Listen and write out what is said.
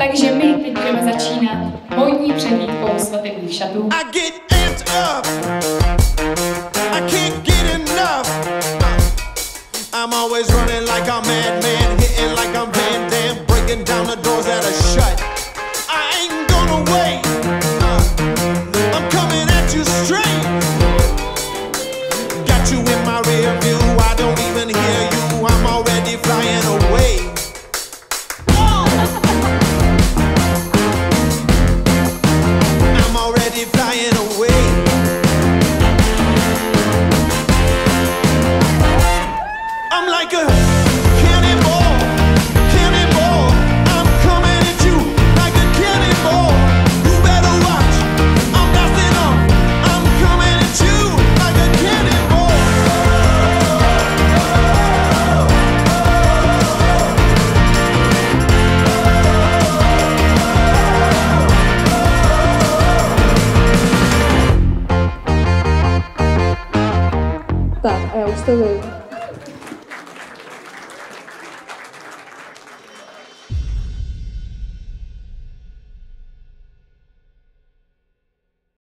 takže my teď budeme začínat módní přehlídkou svatebních šatů. I get up. I can't get enough. I'm always running like a madman, hitting like a Tá, é o Steleiro.